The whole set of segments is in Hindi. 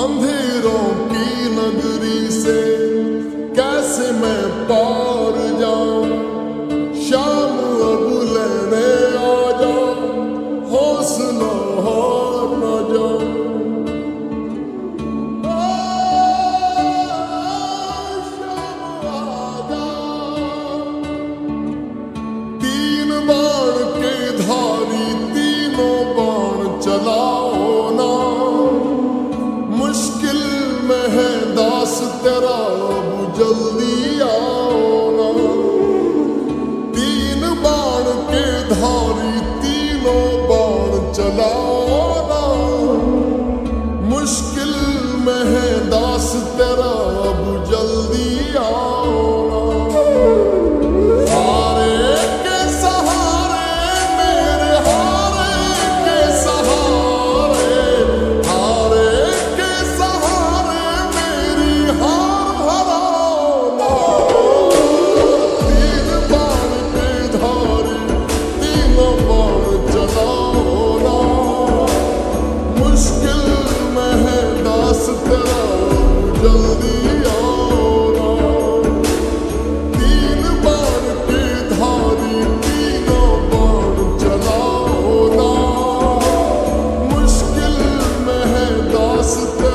अंधेरों की नगरी से कैसे मैं पा Super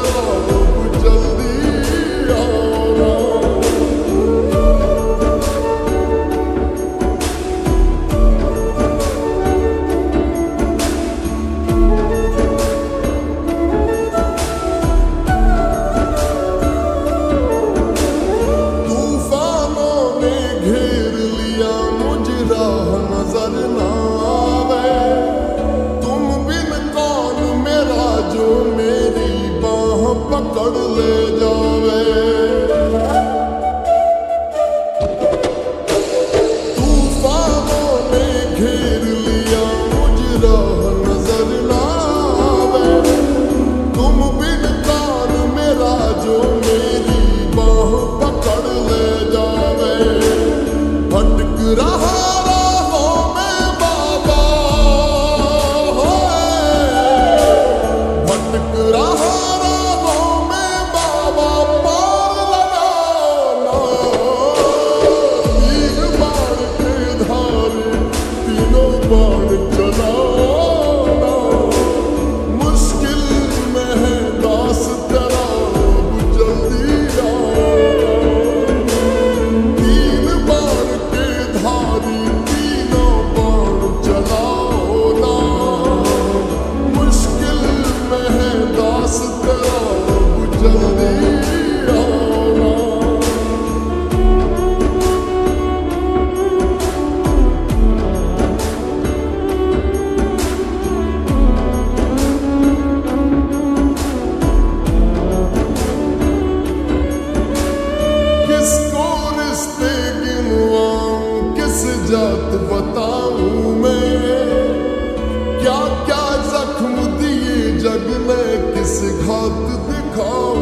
Don't बताऊँ मैं क्या क्या जख्म दिए जग में किस घात दिखाऊँ?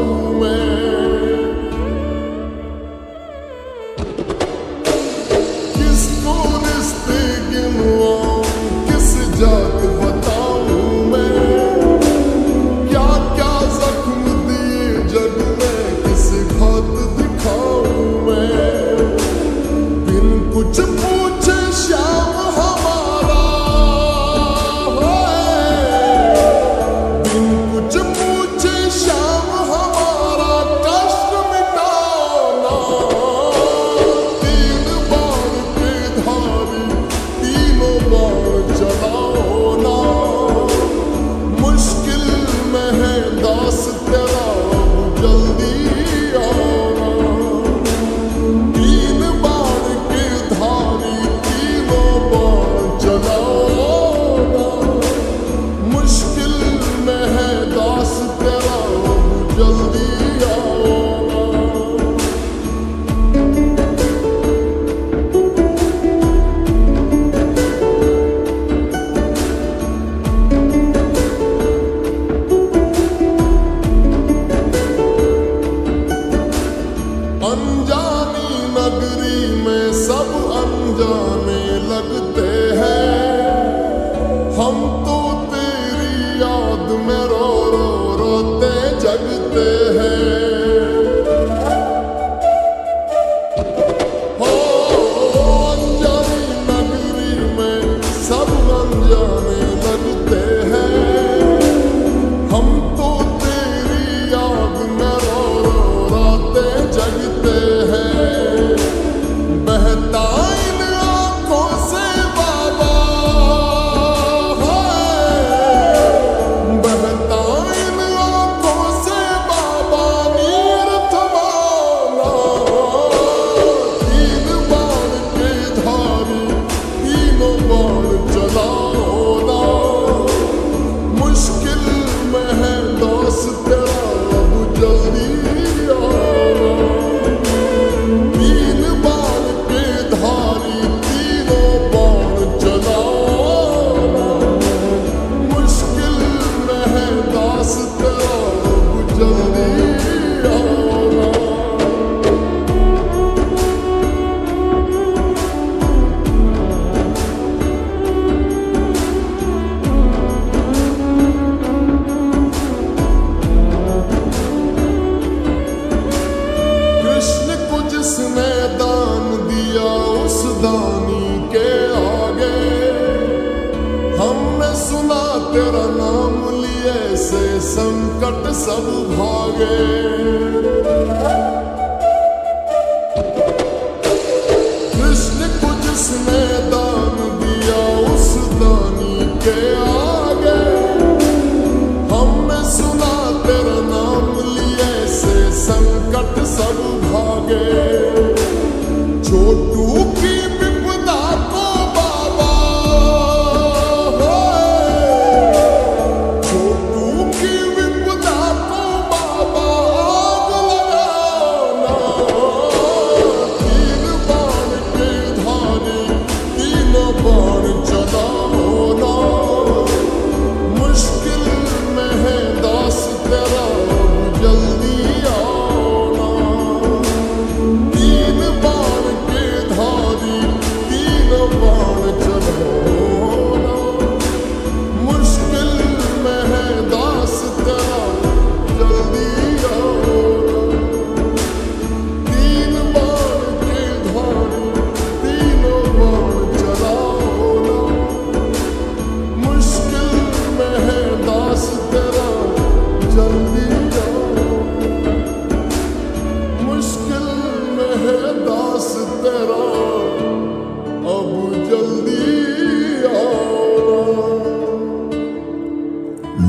Halime sabı amcan तेरा नाम लिए से संकट सब भागे। कृष्ण कुछ जिसने दान दिया उस दानी के आगे। हमने सुना तेरा नाम लिए से संकट सब भागे।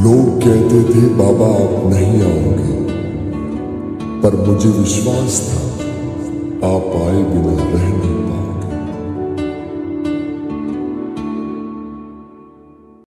लोग कहते थे, बाबा, आप नहीं आओगे। पर मुझे विश्वास था, आप आए बिना रहना